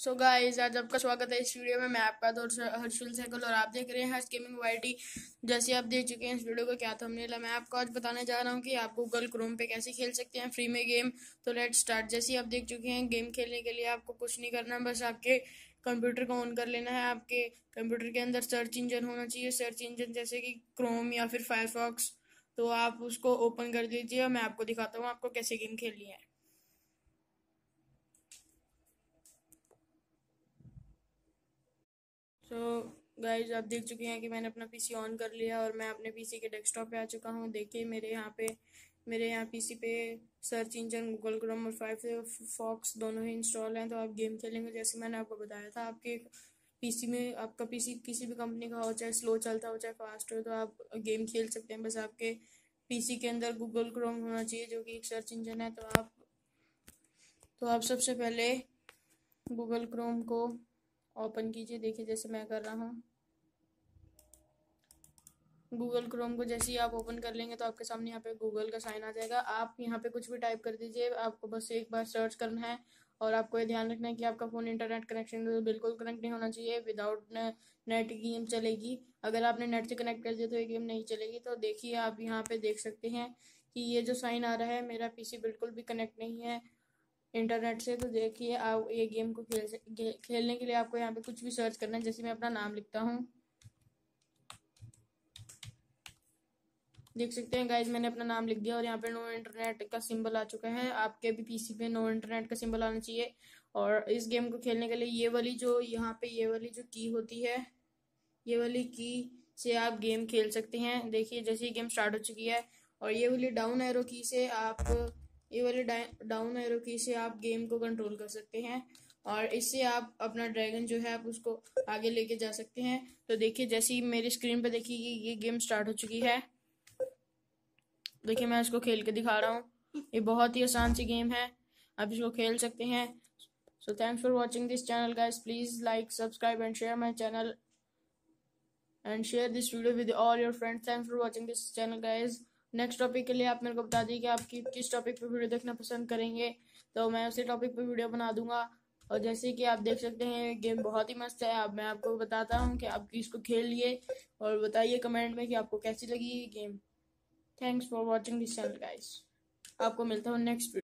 So guys आज आपका स्वागत है इस वीडियो में। मैं आपका दोस्त हर्षुल सैकल और आप देख रहे हैं हर्ष गेमिंग वाईटी जैसे आप देख चुके हैं इस वीडियो को, क्या थंबनेल है? मैं आपको आज बताने जा रहा हूँ कि आप गूगल क्रोम पे कैसे खेल सकते हैं। फ्री में गेम तो लेट स्टार्ट जैसे आप देख चुके हैं गेम खेलने के लिए आपको कुछ नहीं करना, बस आपके कंप्यूटर को ऑन कर लेना है। आपके कंप्यूटर के अंदर सर्च इंजन होना चाहिए। सर्च इंजन जैसे कि क्रोम या फिर फायरफॉक्स तो आप उसको ओपन कर दीजिए मैं आपको दिखाता हूँ आपको कैसे गेम खेलनी है। गाइज़ आप देख चुके हैं कि मैंने अपना पीसी ऑन कर लिया और मैं अपने पीसी के डेस्कटॉप पे आ चुका हूँ। देखिए, मेरे यहाँ पे, मेरे यहाँ पीसी पे सर्च इंजन गूगल क्रोम और फाइव फॉक्स दोनों ही इंस्टॉल हैं। तो आप गेम खेलेंगे, जैसे मैंने आपको बताया था, आपके पीसी में, आपका पीसी किसी भी कंपनी का हो, चाहे स्लो चलता हो, चाहे फास्ट हो तो आप गेम खेल सकते हैं। बस आपके पीसी के अंदर गूगल क्रोम होना चाहिए, जो कि एक सर्च इंजन है। तो आप तो आप सबसे पहले गूगल क्रोम को ओपन कीजिए। देखिए, जैसे मैं कर रहा हूँ। गूगल क्रोम को जैसे ही आप ओपन कर लेंगे तो आपके सामने यहाँ पे गूगल का साइन आ जाएगा। आप यहाँ पे कुछ भी टाइप कर दीजिए, आपको बस एक बार सर्च करना है और आपको ये ध्यान रखना है कि आपका फ़ोन इंटरनेट कनेक्शन बिल्कुल कनेक्ट नहीं होना चाहिए, विदाउट नेट गेम चलेगी। अगर आपने नेट से कनेक्ट कर दिया तो ये गेम नहीं चलेगी। तो देखिए, आप यहाँ पे देख सकते हैं कि ये जो साइन आ रहा है, मेरा पीसी बिल्कुल भी कनेक्ट नहीं है इंटरनेट से। तो देखिए, आप ये गेम को खेल खेलने के लिए आपको यहाँ पे कुछ भी सर्च करना है। जैसे मैं अपना नाम लिखता हूँ। देख सकते हैं गाइज़ मैंने अपना नाम लिख दिया और यहाँ पे नो इंटरनेट का सिंबल आ चुका है। आपके भी पीसी पे नो इंटरनेट का सिंबल आना चाहिए। और इस गेम को खेलने के लिए ये वाली जो यहाँ पे ये वाली जो की होती है, ये वाली की से आप गेम खेल सकते हैं। देखिए, जैसे ही गेम स्टार्ट हो चुकी है और ये वाली डाउन एरो की से आप, ये वाली डाउन एरो की से आप गेम को कंट्रोल कर सकते हैं। और इससे आप अपना ड्रैगन जो है, आप उसको आगे लेके जा सकते हैं। तो देखिए, जैसे ही मेरी स्क्रीन पर देखिए ये गेम स्टार्ट हो चुकी है। देखिए, मैं इसको खेल के दिखा रहा हूँ। ये बहुत ही आसान सी गेम है। आप इसको खेल सकते हैं। So thanks for watching this channel guys please like subscribe and share my channel and share this video with all your friends thanks for watching this channel guys next topic के लिए आप मेरे को बता दी कि आप किस टॉपिक पर वीडियो देखना पसंद करेंगे। तो मैं उसी टॉपिक पर वीडियो बना दूँगा। और जैसे कि आप देख सकते हैं गेम बहुत ही मस्त है। अब मैं आपको बताता हूँ कि आप इसको खेल लिए और बताइए कमेंट में कि आपको कैसी लगी ये game thanks for watching this channel guys आपको मिलता हूँ नेक्स्ट वीडियो